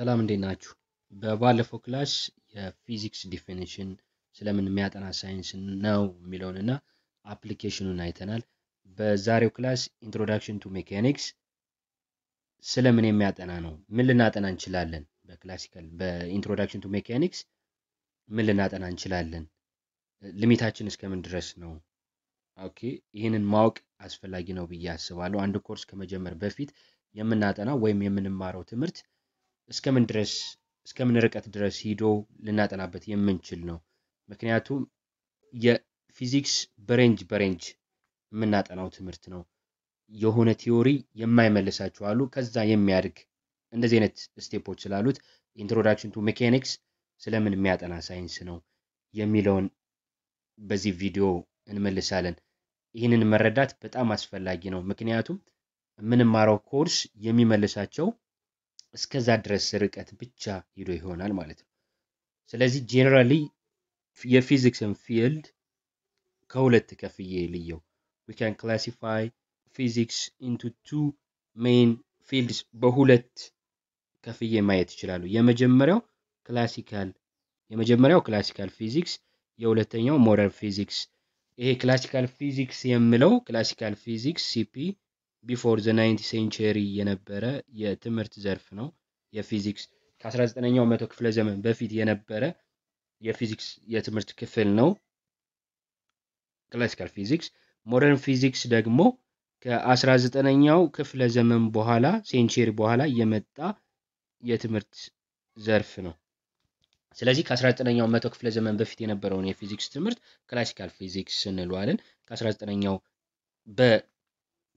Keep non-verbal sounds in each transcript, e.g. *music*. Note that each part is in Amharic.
ሰላም እንዴት ናችሁ? በባለፈው class የ physics definition ስለምን የሚያጠና ሳይንስ ነው የሚለውን እና application ኑን አይተናል። በዛሬው class introduction to mechanics ስለምን የሚያጠና ነው? ምን ልናጠና እንችላለን? በ classical በ introduction to mechanics ምን ልናጠና እንችላለን? limit ኣችን እስከምን ድረስ ነው? okay ይህንን ማወቅ አስፈላጊ ነው ብዬ አስባለሁ። አንድ ኮርስ ከመጀመር በፊት የምናጠናው ወይም የምንማረው ትምህርት እስከምን ድረስ እስከምን ርቀት ድረስ ሂዶ ልናጠናበት የምንችል ነው። ምክንያቱም የፊዚክስ በ range በ range የምናጠናው ትምህርት ነው። የሆነ theory የማይመልሳቸው አሉ። ከዛ የሚያድግ እንደዚህ አይነት step ኦች ስላሉት introduction to mechanics ስለምን የሚያጠና ሳይንስ ነው የሚለውን በዚህ ቪዲዮ እንመልሳለን። ይህንን መረዳት በጣም አስፈላጊ ነው። ምክንያቱም የምንማረው ኮርስ የሚመልሳቸው እስከዛ ድረስ ርቀት ብቻ ሂዶ ይሆናል ማለት ነው። ስለዚህ generally የ physics ን field ከሁለት ከፍዬ ልየው። we can classify physics into two main fields በሁለት ከፍዬ ማየት ይችላሉ። የመጀመሪያው classical የመጀመሪያው classical physics፣ የሁለተኛው modern physics። ይሄ classical physics የምለው classical physics CP before the nineteenth century የነበረ የትምህርት ዘርፍ ነው። የፊዚክስ ከ19ኛው መቶ ክፍለ ዘመን በፊት የነበረ የፊዚክስ የትምህርት ክፍል ነው classical physics። modern physics ደግሞ ከ19ኛው ክፍለ ዘመን በኋላ century በኋላ የመጣ የትምህርት ዘርፍ ነው። ስለዚህ ከ19ኛው መቶ ክፍለ ዘመን በፊት የነበረውን የፊዚክስ ትምህርት classical physics እንለዋለን። ከ19ኛው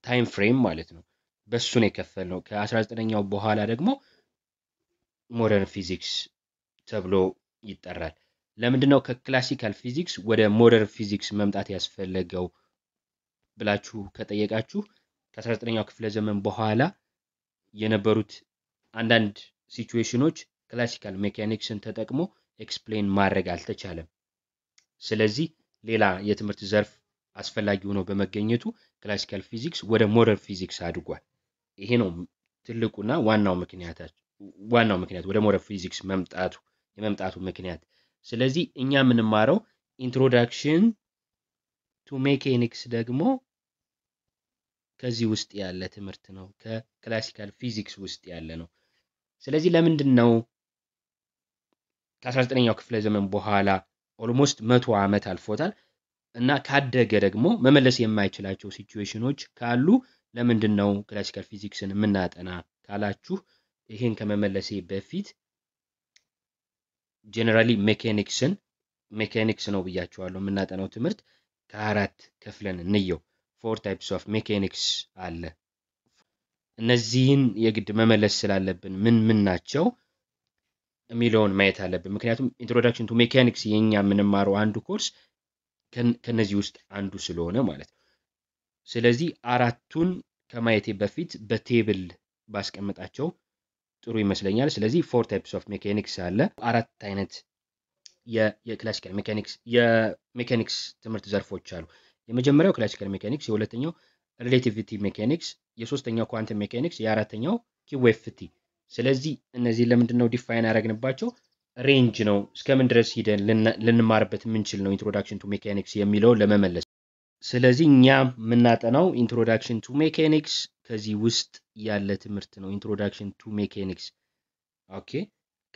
በ time frame ማለት ነው። በሱ ነው የከፈልነው። ከ19ኛው በኋላ ደግሞ modern physics ተብሎ ይጠራል። ለምንድን ነው ከ classical physics ወደ modern physics መምጣት ያስፈለገው ብላችሁ ከጠየቃችሁ ከ19ኛው ክፍለ ዘመን በኋላ የነበሩት አንዳንድ situation ኦች classical mechanics ን ተጠቅሞ explain ማድረግ አልተቻለም። ስለዚህ ሌላ የትምህርት ዘርፍ አስፈላጊ ሆኖ በመገኘቱ classical physics ወደ modern physics አድጓል። ይሄ ነው ትልቁና ዋናው ዋናው ምክንያት ወደ modern physics መምጣቱ የመምጣቱ ምክንያት። ስለዚህ እኛ የምንማረው introduction to mechanics ደግሞ ከዚህ ውስጥ ያለ ትምህርት ነው። ከ classical physics ውስጥ ያለ ነው። ስለዚህ ለምንድን ነው ከ19ኛው ክፍለ ዘመን በኋላ almost መቶ ዓመት አልፎታል እና ካደገ ደግሞ መመለስ የማይችላቸው ሲቹዌሽኖች ካሉ ለምንድን ነው classical physics ን የምናጠና ካላችሁ ይህን ከመመለሴ በፊት generally mechanics ን mechanics ነው ብያቸዋለሁ። የምናጠናው ትምህርት ከአራት ከፍለን እንየው። four types of mechanics አለ። እነዚህን የግድ መመለስ ስላለብን ምን ምን ናቸው የሚለውን ማየት አለብን። ምክንያቱም introduction to mechanics የኛ የምንማረው አንዱ ኮርስ ከነዚህ ውስጥ አንዱ ስለሆነ ማለት ነው። ስለዚህ አራቱን ከማየቴ በፊት በ table ባስቀምጣቸው ጥሩ ይመስለኛል። ስለዚህ four types of mechanics አለ። አራት አይነት የ classical mechanics የ mechanics ትምህርት ዘርፎች አሉ። የመጀመሪያው classical mechanics፣ የሁለተኛው relativity mechanics፣ የሶስተኛው quantum mechanics፣ የአራተኛው QFT። ስለዚህ እነዚህ ለምንድን ነው define ያደረግንባቸው? range ነው እስከምን ድረስ ሂደን ልንማርበት የምንችል ነው introduction to mechanics የሚለውን ለመመለስ። ስለዚህ እኛ የምናጠናው introduction to mechanics ከዚህ ውስጥ ያለ ትምህርት ነው። introduction to mechanics okay።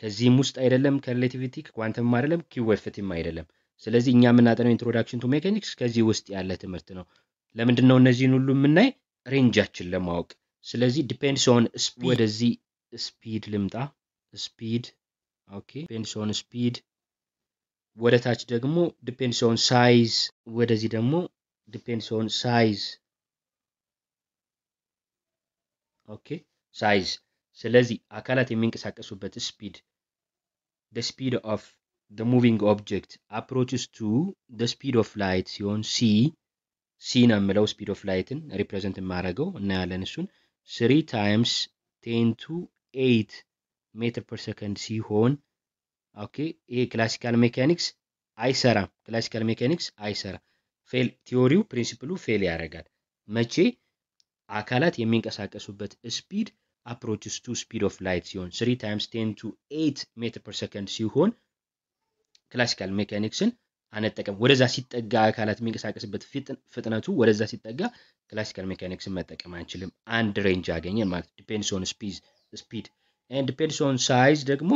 ከዚህም ውስጥ አይደለም፣ ከ relativity ከ quantum አይደለም፣ QFT ም አይደለም። ስለዚህ እኛ የምናጠናው introduction to mechanics ከዚህ ውስጥ ያለ ትምህርት ነው። ለምንድን ነው እነዚህን ሁሉ የምናይ? range ኣችን ለማወቅ። ስለዚህ depends on ወደዚህ speed ልምጣ። speed okay፣ depends on speed። ወደ ታች ደግሞ depends on size። ወደዚህ ደግሞ depends on size okay፣ size። ስለዚህ አካላት የሚንቀሳቀሱበት speed the speed of the moving object approaches to the speed of light ሲሆን ሲ C ነው የምለው speed of light ን represent የማደርገው እናያለን። እሱን three times ten to eight meter per second ሲሆን okay ይሄ classical mechanics አይሰራም። classical mechanics አይሰራም። fail theory ው principle ኡ fail ያደርጋል። መቼ አካላት የሚንቀሳቀሱበት speed approaches to speed of light ሲሆን three times ten to eight meter per second ሲሆን classical mechanics ን አንጠቀም። ወደዛ ሲጠጋ አካላት የሚንቀሳቀስበት ፍጥነቱ ወደዛ ሲጠጋ classical mechanics ን መጠቀም አንችልም። አንድ range አገኘን ማለት depends on speed and depends on size ደግሞ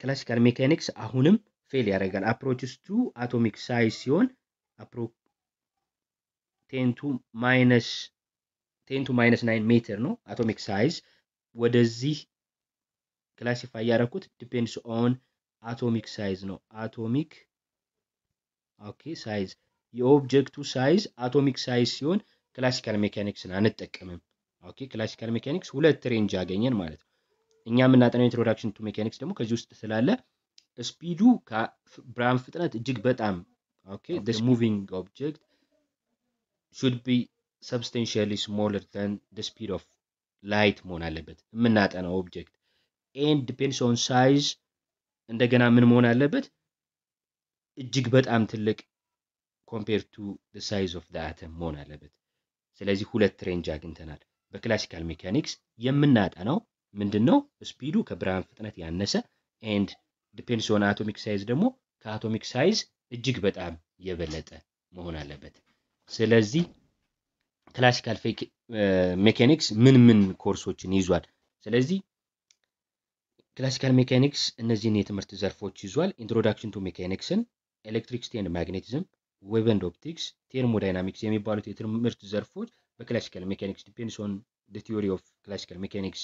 classical mechanics አሁንም fail ያደርጋል። approaches to atomic size ሲሆን ten to minus ten to minus nine meter ነው atomic size። ወደዚህ classify ያደረኩት depends on atomic size ነው። atomic okay size የ object ኡ size atomic size ሲሆን classical mechanics ን አንጠቀምም። okay classical mechanics ሁለት range ያገኘን ማለት ነው። እኛ የምናጠናው introduction to mechanics ደግሞ ከዚህ ውስጥ ስላለ speed ኡ ከብርሃን ፍጥነት እጅግ በጣም okay this moving object should be substantially smaller than the speed of light መሆን አለበት የምናጠናው object and depends on size እንደገና ምን መሆን አለበት እጅግ በጣም ትልቅ compare to size of atom መሆን አለበት። ስለዚህ ሁለት range አግኝተናል። በ classical mechanics የምናጠናው ምንድን ነው? speed ኡ ከብርሃን ፍጥነት ያነሰ and depends on atomic size ደግሞ ከ atomic size እጅግ በጣም የበለጠ መሆን አለበት። ስለዚህ classical mechanics ምን ምን ኮርሶችን ይዟል? ስለዚህ classical mechanics እነዚህን የትምህርት ዘርፎች ይዟል። introduction to mechanics ን፣ electricity and magnetism፣ wave and optics፣ thermodynamics የሚባሉት የትምህርት ዘርፎች በ classical mechanics depends on theory of classical mechanics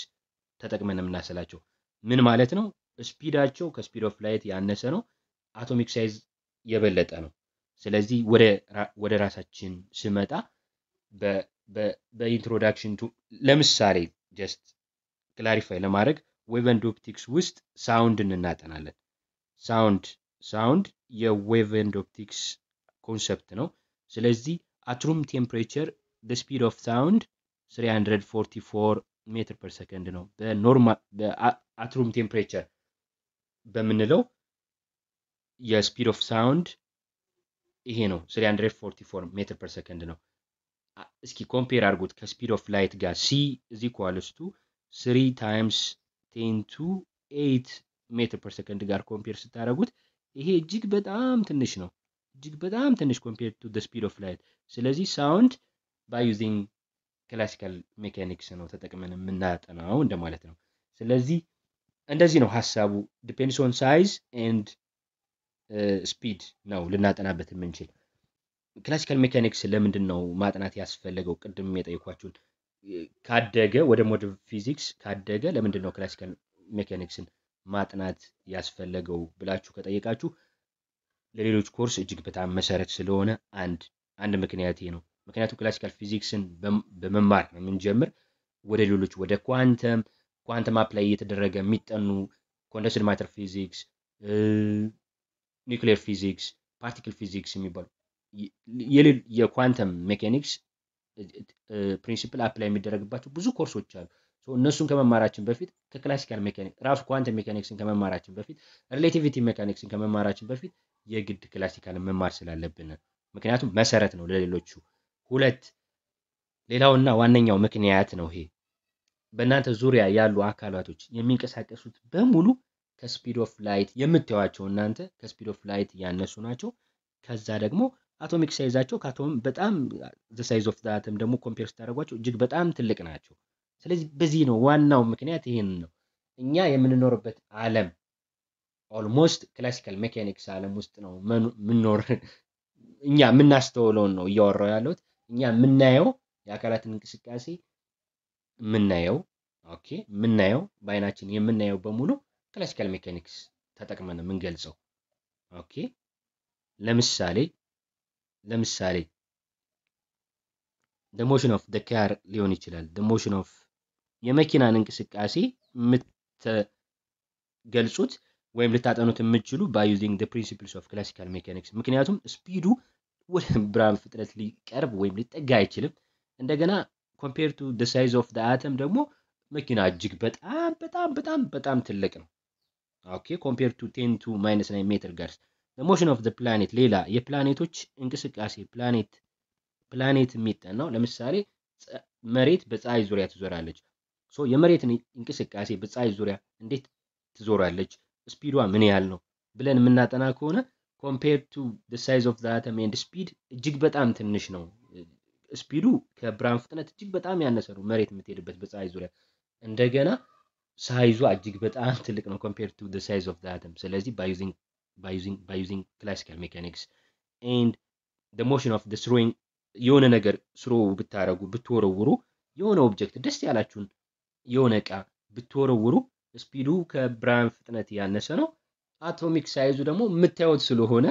ተጠቅመን የምናሰላቸው ምን ማለት ነው? speed ኣቸው ከ speed of light ያነሰ ነው። atomic size የበለጠ ነው። ስለዚህ ወደ ራሳችን ስመጣ በ introduction to ለምሳሌ just clarify ለማድረግ wave and optics ውስጥ sound ን እናጠናለን። sound sound የ wave and optics concept ነው። ስለዚህ at room temperature speed of sound 344 meter per second ነው። በ normal በ at room temperature በምንለው የ speed of sound ይሄ ነው 344 meter per second ነው። እስኪ compare አድርጉት ከ speed of light ጋር c is equals to three times ten to eight meter per second ጋር compare ስታደርጉት ይሄ እጅግ በጣም ትንሽ ነው። እጅግ በጣም ትንሽ compare to speed of light። ስለዚህ sound by using classical mechanics ነው ተጠቅመን የምናጠናው እንደማለት ነው። ስለዚህ እንደዚህ ነው ሀሳቡ። depends on size and speed ነው ልናጠናበት የምንችል። classical mechanics ለምንድን ነው ማጥናት ያስፈለገው? ቅድም የጠየኳችሁን ካደገ ወደ modern physics ካደገ ለምንድን ነው classical mechanics ን ማጥናት ያስፈለገው ብላችሁ ከጠየቃችሁ ለሌሎች ኮርስ እጅግ በጣም መሰረት ስለሆነ አንድ አንድ ምክንያት ነው። ምክንያቱም classical physics ን በመማር ነው የምንጀምር ወደ ሌሎች ወደ quantum quantum apply እየተደረገ የሚጠኑ condensed matter physics፣ nuclear physics፣ particle physics የሚባሉ የ quantum mechanics principle apply የሚደረግባቸው ብዙ ኮርሶች አሉ። እነሱን ከመማራችን በፊት ከ classical mechanics ራሱ quantum mechanics ን ከመማራችን በፊት relativity mechanics ን ከመማራችን በፊት የግድ classical ን መማር ስላለብን ምክንያቱም መሰረት ነው ለሌሎቹ። ሁለት ሌላውና ዋነኛው ምክንያት ነው ይሄ በእናንተ ዙሪያ ያሉ አካላቶች የሚንቀሳቀሱት በሙሉ ከ speed of light የምታዩቸው እናንተ ከ speed of light ያነሱ ናቸው። ከዛ ደግሞ atomic size ኣቸው ከአቶም በጣም the size of atom ደግሞ compare ስታደርጓቸው እጅግ በጣም ትልቅ ናቸው። ስለዚህ በዚህ ነው ዋናው ምክንያት ይሄን ነው። እኛ የምንኖርበት ዓለም almost classical mechanics ዓለም ውስጥ ነው ምንኖር። እኛ የምናስተውለውን ነው እያወራው ያለሁት። እኛ የምናየው የአካላትን እንቅስቃሴ የምናየው okay የምናየው በአይናችን የምናየው በሙሉ classical mechanics ተጠቅመን የምንገልጸው okay። ለምሳሌ ለምሳሌ motion of car ሊሆን ይችላል። motion of የመኪናን እንቅስቃሴ የምትገልጹት ወይም ልታጠኑት የምትችሉ by using principles of classical mechanics። ምክንያቱም speed ኡ ወደ ብርሃን ፍጥነት ሊቀርብ ወይም ሊጠጋ አይችልም። እንደገና compare to size of atom ደግሞ መኪና እጅግ በጣም በጣም በጣም በጣም ትልቅ ነው። okay compare to ten to minus nine meter ጋር motion of planet ሌላ የፕላኔቶች እንቅስቃሴ ፕላኔት ፕላኔት የሚጠናው ለምሳሌ መሬት በፀሐይ ዙሪያ ትዞራለች። so የመሬትን እንቅስቃሴ በፀሐይ ዙሪያ እንዴት ትዞራለች፣ speed ኧ ምን ያህል ነው ብለን የምናጠና ከሆነ compare to size of atom and speed እጅግ በጣም ትንሽ ነው። speed ኡ ከብርሃን ፍጥነት እጅግ በጣም ያነሰ ነው መሬት የምትሄድበት በፀሐይ ዙሪያ። እንደገና size ኧ እጅግ በጣም ትልቅ ነው compare to size of atom። ስለዚህ by using classical mechanics and motion of throwing የሆነ ነገር throw ብታረጉ ብትወረውሩ የሆነ object ደስ ያላችሁን የሆነ እቃ ብትወረውሩ speed ኡ ከብርሃን ፍጥነት ያነሰ ነው። atomic size ኡ ደግሞ የምታዩት ስለሆነ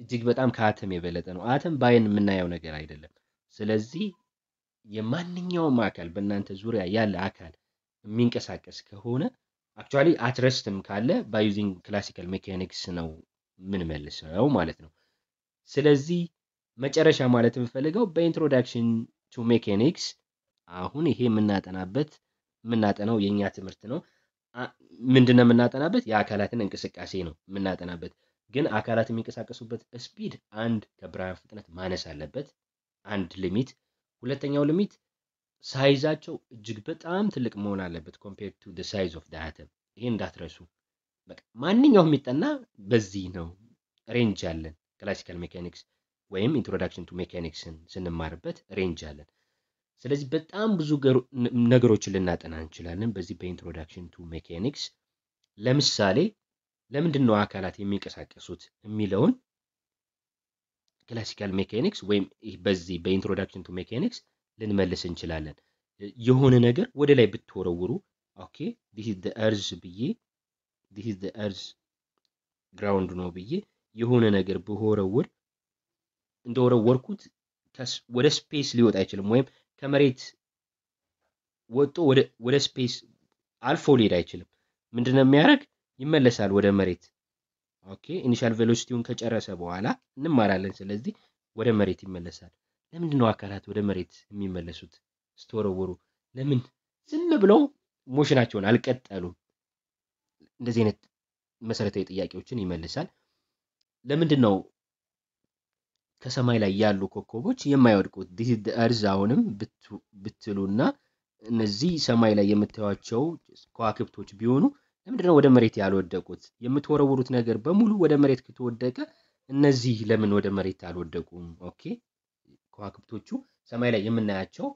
እጅግ በጣም ከአተም የበለጠ ነው። አተም በአይን የምናየው ነገር አይደለም። ስለዚህ የማንኛውም አካል በእናንተ ዙሪያ ያለ አካል የሚንቀሳቀስ ከሆነ actually አትረስትም ካለ by using classical mechanics ነው ምንመልሰው ማለት ነው። ስለዚህ መጨረሻ ማለት የምፈልገው በ introduction to mechanics አሁን ይሄ የምናጠናበት የምናጠናው የእኛ ትምህርት ነው። ምንድን ነው የምናጠናበት? የአካላትን እንቅስቃሴ ነው የምናጠናበት። ግን አካላት የሚንቀሳቀሱበት speed አንድ ከብርሃን ፍጥነት ማነስ አለበት፣ አንድ limit። ሁለተኛው limit size ኣቸው እጅግ በጣም ትልቅ መሆን አለበት compare to size of atom። ይሄ እንዳትረሱ። በቃ ማንኛውም የሚጠና በዚህ ነው። range አለን classical mechanics ወይም introduction to mechanics ን ስንማርበት range አለን። ስለዚህ በጣም ብዙ ነገሮችን ልናጠና እንችላለን በዚህ በ introduction to mechanics። ለምሳሌ ለምንድን ነው አካላት የሚንቀሳቀሱት የሚለውን classical mechanics ወይም በዚህ በ introduction to mechanics ልንመልስ እንችላለን። የሆነ ነገር ወደ ላይ ብትወረውሩ okay this is earth ብዬ this is earth ground ነው ብዬ የሆነ ነገር ብወረውር እንደወረወርኩት ወደ space ሊወጣ አይችልም ወይም ከመሬት ወጥቶ ወደ space አልፎ ሊሄድ አይችልም። ምንድነው የሚያደርግ? ይመለሳል ወደ መሬት። okay initial velocity ውን ከጨረሰ በኋላ እንማራለን። ስለዚህ ወደ መሬት ይመለሳል። ለምንድን ነው አካላት ወደ መሬት የሚመለሱት? ስትወረውሩ ለምን ዝም ብለው motion ኣቸውን አልቀጠሉም? እንደዚህ አይነት መሰረታዊ ጥያቄዎችን ይመልሳል። ለምንድን ነው ከሰማይ ላይ ያሉ ኮከቦች የማይወድቁት? this earth አሁንም ብትሉና እነዚህ ሰማይ ላይ የምታዩቸው ከዋክብቶች ቢሆኑ ለምንድን ነው ወደ መሬት ያልወደቁት? የምትወረውሩት ነገር በሙሉ ወደ መሬት ከተወደቀ እነዚህ ለምን ወደ መሬት አልወደቁም? okay ከዋክብቶቹ ሰማይ ላይ የምናያቸው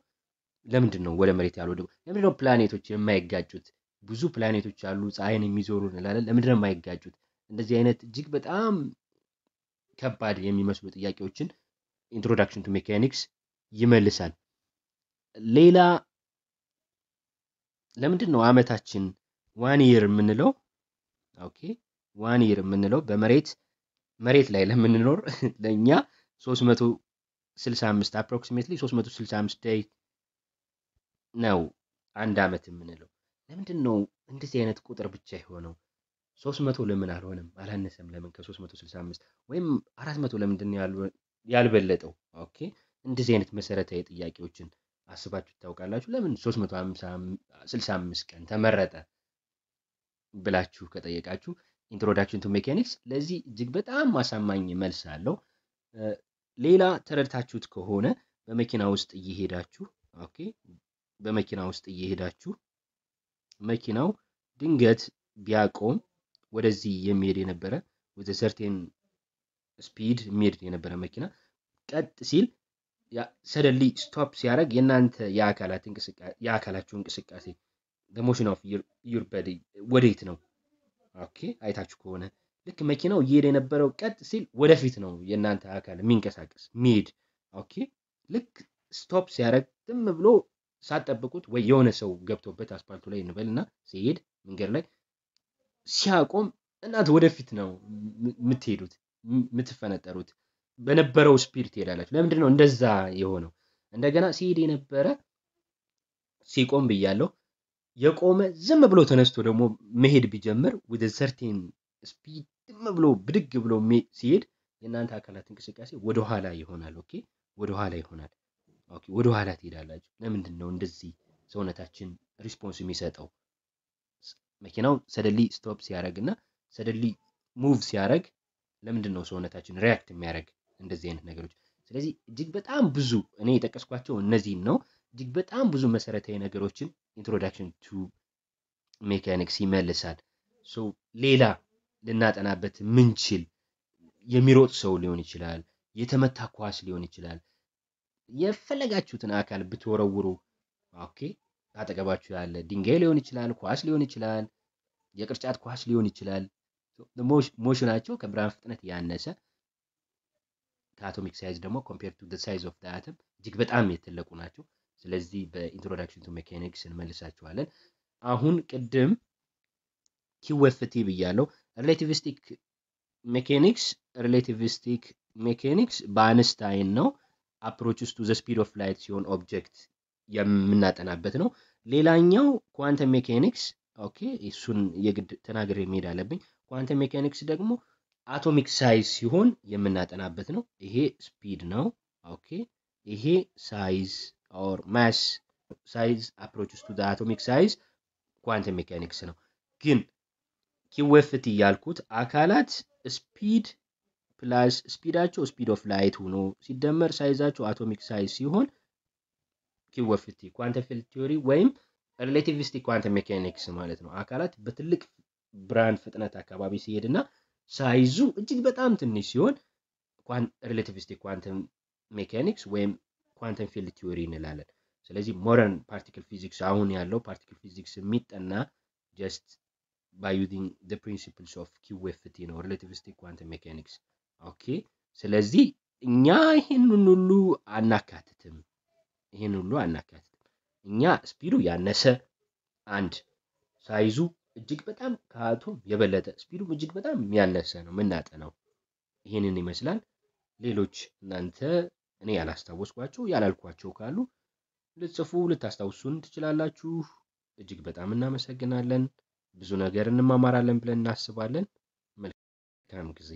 ለምንድን ነው ወደ መሬት ያልወደቁ? ለምንድን ነው ፕላኔቶች የማይጋጩት? ብዙ ፕላኔቶች አሉ ፀሐይን የሚዞሩ እንላለን። ለምንድን ነው የማይጋጩት? እንደዚህ አይነት እጅግ በጣም ከባድ የሚመስሉ ጥያቄዎችን introduction to mechanics ይመልሳል። ሌላ ለምንድን ነው አመታችን one year የምንለው? okay one year የምንለው በመሬት መሬት ላይ ለምንኖር *laughs* ለእኛ 365 approximately 365 day ነው አንድ አመት የምንለው። ለምንድን ነው እንደዚህ አይነት ቁጥር ብቻ የሆነው? 300 ለምን አልሆነም? አላነሰም? ለምን ከ365 ወይም 400 ለምንድን ነው ያልበለጠው? okay እንደዚህ አይነት መሰረታዊ ጥያቄዎችን አስባችሁ ታውቃላችሁ? ለምን 365 ቀን ተመረጠ ብላችሁ ከጠየቃችሁ introduction to mechanics ለዚህ እጅግ በጣም አሳማኝ መልስ አለው። ሌላ ተረድታችሁት ከሆነ በመኪና ውስጥ እየሄዳችሁ okay በመኪና ውስጥ እየሄዳችሁ መኪናው ድንገት ቢያቆም ወደዚህ የሚሄድ የነበረ ወደ certain speed የሚሄድ የነበረ መኪና ቀጥ ሲል suddenly stop ሲያደርግ የእናንተ የአካላችሁ እንቅስቃሴ motion of your body ወዴት ነው? okay አይታችሁ ከሆነ ልክ መኪናው እየሄደ የነበረው ቀጥ ሲል ወደፊት ነው የእናንተ አካል የሚንቀሳቀስ ሚሄድ። okay ልክ stop ሲያደርግ ዝም ብሎ ሳትጠብቁት ወይ የሆነ ሰው ገብቶበት አስፓልቱ ላይ እንበልና ሲሄድ መንገድ ላይ ሲያቆም እናንተ ወደፊት ነው የምትሄዱት የምትፈነጠሩት በነበረው speed ትሄዳላችሁ። ለምንድን ነው እንደዛ የሆነው? እንደገና ሲሄድ የነበረ ሲቆም ብያለሁ። የቆመ ዝም ብሎ ተነስቶ ደግሞ መሄድ ቢጀምር ወደ certain speed ዝም ብሎ ብድግ ብሎ ሲሄድ የእናንተ አካላት እንቅስቃሴ ወደኋላ ይሆናል። okay ወደኋላ ይሆናል። okay ወደኋላ ትሄዳላችሁ። ለምንድን ነው እንደዚህ ሰውነታችን response የሚሰጠው? መኪናው suddenly stop ሲያደርግ እና suddenly move ሲያደርግ ለምንድን ነው ሰውነታችን react የሚያደርግ እንደዚህ አይነት ነገሮች? ስለዚህ እጅግ በጣም ብዙ እኔ የጠቀስኳቸው እነዚህን ነው። እጅግ በጣም ብዙ መሰረታዊ ነገሮችን introduction to mechanics ይመልሳል። ሌላ ልናጠናበት ምንችል የሚሮጥ ሰው ሊሆን ይችላል፣ የተመታ ኳስ ሊሆን ይችላል። የፈለጋችሁትን አካል ብትወረውሩ okay፣ አጠገባችሁ ያለ ድንጋይ ሊሆን ይችላል፣ ኳስ ሊሆን ይችላል፣ የቅርጫት ኳስ ሊሆን ይችላል። motion ኣቸው ከብርሃን ፍጥነት ያነሰ ከ atomic size ደግሞ compare to size of atom እጅግ በጣም የተለቁ ናቸው። ስለዚህ በ introduction to mechanics እንመልሳቸዋለን። አሁን ቅድም QFT ብያለው። relativistic mechanics relativistic mechanics በአንስታይን ነው። approaches to the speed of light ሲሆን object የምናጠናበት ነው። ሌላኛው quantum mechanics okay፣ እሱን የግድ ተናግሬ መሄድ አለብኝ። quantum mechanics ደግሞ atomic size ሲሆን የምናጠናበት ነው። ይሄ speed ነው። okay፣ ይሄ size or mass size approaches to the atomic size quantum mechanics ነው። ግን QFT ያልኩት አካላት speed plus speed ኣቸው speed of light ሆኖ ሲደመር size ኣቸው atomic size ሲሆን QFT quantum field theory ወይም relativistic quantum mechanics ማለት ነው። አካላት በትልቅ ብርሃን ፍጥነት አካባቢ ሲሄድና size ኡ እጅግ በጣም ትንሽ ሲሆን relativistic quantum mechanics ወይም quantum field theory እንላለን። ስለዚህ modern particle physics አሁን ያለው particle physics የሚጠና just by using the principles of QFT ነው፣ relativistic quantum mechanics። Okay ስለዚህ እኛ ይህንን ሁሉ አናካትትም፣ ይህን ሁሉ አናካትትም። እኛ ስፒዱ ያነሰ አንድ ሳይዙ እጅግ በጣም ከአቶም የበለጠ ስፒዱ እጅግ በጣም ያነሰ ነው የምናጠናው። ይህንን ይመስላል። ሌሎች እናንተ እኔ ያላስታወስኳቸው ያላልኳቸው ካሉ ልጽፉ ልታስታውሱን ትችላላችሁ። እጅግ በጣም እናመሰግናለን። ብዙ ነገር እንማማራለን ብለን እናስባለን። መልካም ጊዜ